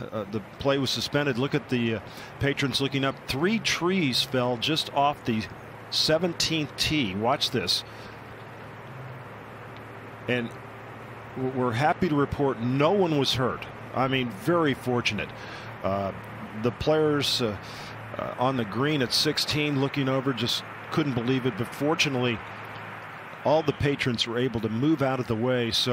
Uh, the play was suspended. Look at the uh, patrons looking up. Three trees fell just off the 17th tee. Watch this. And we're happy to report no one was hurt. I mean, very fortunate. Uh, the players uh, uh, on the green at 16 looking over just couldn't believe it. But fortunately, all the patrons were able to move out of the way. So